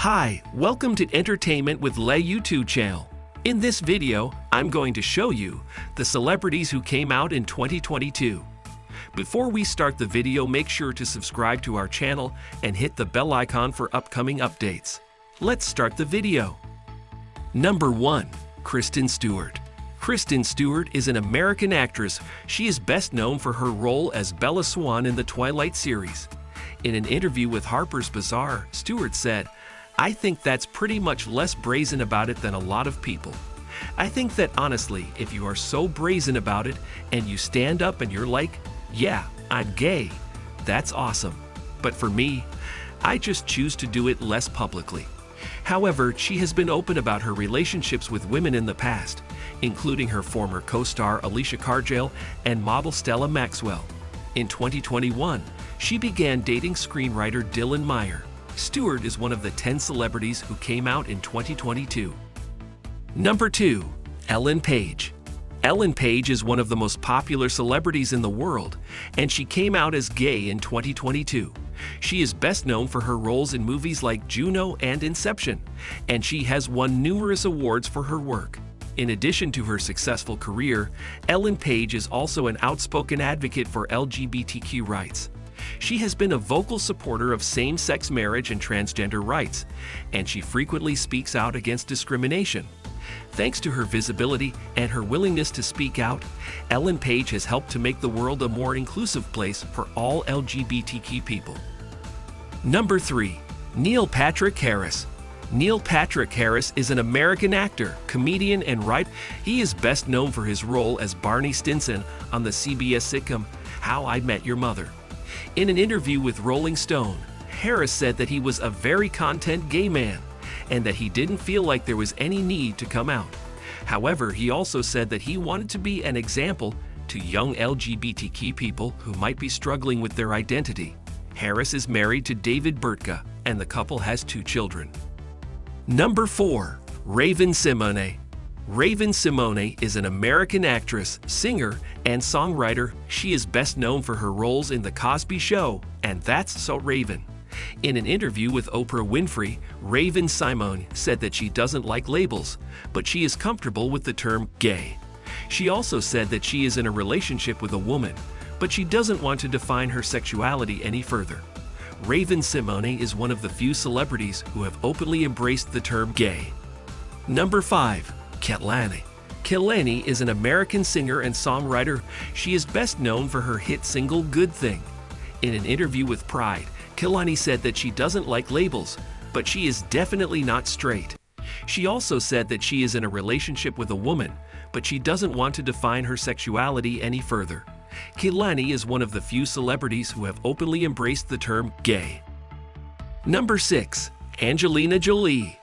Hi, welcome to Entertainment with Lay YouTube channel. In this video, I'm going to show you the celebrities who came out in 2022. Before we start the video, make sure to subscribe to our channel and hit the bell icon for upcoming updates. Let's start the video. Number 1. Kristen Stewart Kristen Stewart is an American actress. She is best known for her role as Bella Swan in the Twilight series. In an interview with Harper's Bazaar, Stewart said, I think that's pretty much less brazen about it than a lot of people. I think that honestly, if you are so brazen about it and you stand up and you're like, yeah, I'm gay, that's awesome. But for me, I just choose to do it less publicly. However, she has been open about her relationships with women in the past, including her former co star Alicia Cargile and model Stella Maxwell. In 2021, she began dating screenwriter Dylan Meyer. Stewart is one of the 10 celebrities who came out in 2022. Number 2. Ellen Page. Ellen Page is one of the most popular celebrities in the world, and she came out as gay in 2022. She is best known for her roles in movies like Juno and Inception, and she has won numerous awards for her work. In addition to her successful career, Ellen Page is also an outspoken advocate for LGBTQ rights. She has been a vocal supporter of same sex marriage and transgender rights, and she frequently speaks out against discrimination. Thanks to her visibility and her willingness to speak out, Ellen Page has helped to make the world a more inclusive place for all LGBTQ people. Number 3. Neil Patrick Harris. Neil Patrick Harris is an American actor, comedian, and writer. He is best known for his role as Barney Stinson on the CBS sitcom How I Met Your Mother. In an interview with Rolling Stone, Harris said that he was a very content gay man and that he didn't feel like there was any need to come out. However, he also said that he wanted to be an example to young LGBTQ people who might be struggling with their identity. Harris is married to David Burtka, and the couple has two children. Number 4. Raven-Symoné Raven-Symoné is an American actress, singer, and songwriter. She is best known for her roles in The Cosby Show and That's So Raven. In an interview with Oprah Winfrey, Raven-Symoné said that she doesn't like labels, but she is comfortable with the term gay. She also said that she is in a relationship with a woman, but she doesn't want to define her sexuality any further. Raven-Symoné is one of the few celebrities who have openly embraced the term gay. Number 5. Kehlani Kehlani is an American singer and songwriter. She is best known for her hit single Good Thing. In an interview with Pride, Kehlani said that she doesn't like labels, but she is definitely not straight. She also said that she is in a relationship with a woman, but she doesn't want to define her sexuality any further. Kehlani is one of the few celebrities who have openly embraced the term gay. Number 6. Angelina Jolie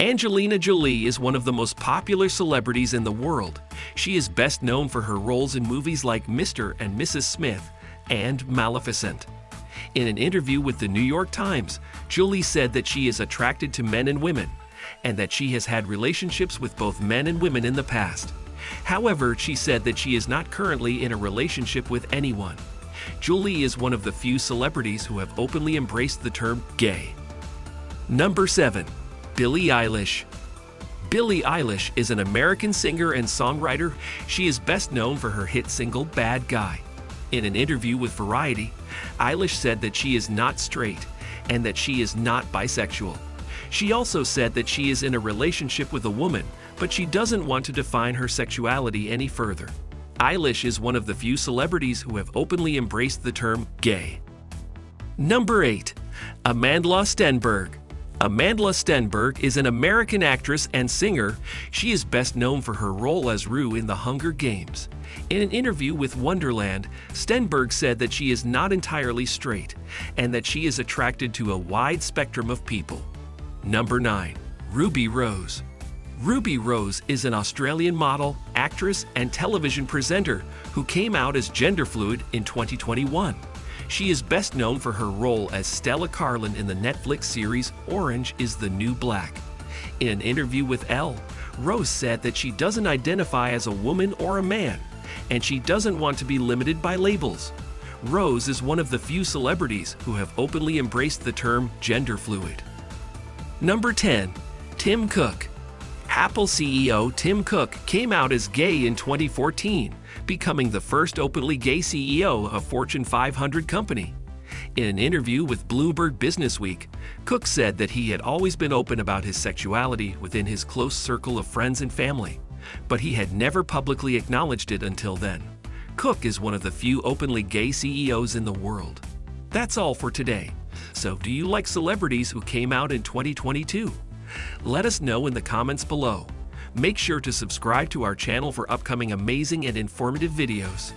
Angelina Jolie is one of the most popular celebrities in the world. She is best known for her roles in movies like Mr. and Mrs. Smith and Maleficent. In an interview with the New York Times, Jolie said that she is attracted to men and women, and that she has had relationships with both men and women in the past. However, she said that she is not currently in a relationship with anyone. Jolie is one of the few celebrities who have openly embraced the term gay. Number 7. Billie Eilish Billie Eilish is an American singer and songwriter. She is best known for her hit single Bad Guy. In an interview with Variety, Eilish said that she is not straight and that she is not bisexual. She also said that she is in a relationship with a woman, but she doesn't want to define her sexuality any further. Eilish is one of the few celebrities who have openly embraced the term gay. Number 8. Amandla Stenberg Amandla Stenberg is an American actress and singer. She is best known for her role as Rue in The Hunger Games. In an interview with Wonderland, Stenberg said that she is not entirely straight and that she is attracted to a wide spectrum of people. Number 9. Ruby Rose Ruby Rose is an Australian model, actress, and television presenter who came out as gender fluid in 2021. She is best known for her role as Stella Carlin in the Netflix series Orange is the New Black. In an interview with Elle, Rose said that she doesn't identify as a woman or a man, and she doesn't want to be limited by labels. Rose is one of the few celebrities who have openly embraced the term gender fluid. Number 10. Tim Cook. Apple CEO Tim Cook came out as gay in 2014, becoming the first openly gay CEO of a Fortune 500 company. In an interview with Bloomberg Businessweek, Cook said that he had always been open about his sexuality within his close circle of friends and family, but he had never publicly acknowledged it until then. Cook is one of the few openly gay CEOs in the world. That's all for today. So, do you like celebrities who came out in 2022? Let us know in the comments below. Make sure to subscribe to our channel for upcoming amazing and informative videos.